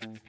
Mm-hmm.